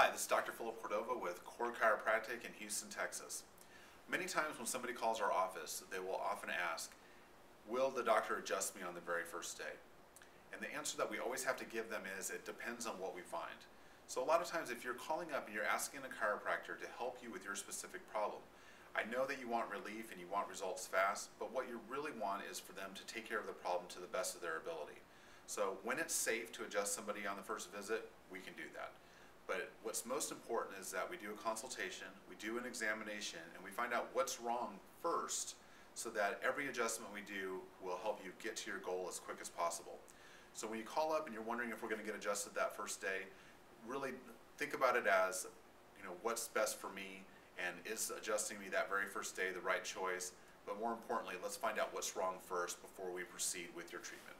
Hi, this is Dr. Philip Cordova with Core Chiropractic in Houston, Texas. Many times when somebody calls our office, they will often ask, will the doctor adjust me on the very first day? And the answer that we always have to give them is, it depends on what we find. So a lot of times if you're calling up and you're asking a chiropractor to help you with your specific problem, I know that you want relief and you want results fast, but what you really want is for them to take care of the problem to the best of their ability. So when it's safe to adjust somebody on the first visit, we can do that. What's most important is that we do a consultation, we do an examination, and we find out what's wrong first so that every adjustment we do will help you get to your goal as quick as possible. So when you call up and you're wondering if we're going to get adjusted that first day, really think about it as, you know, what's best for me and is adjusting me that very first day the right choice? But more importantly, let's find out what's wrong first before we proceed with your treatment.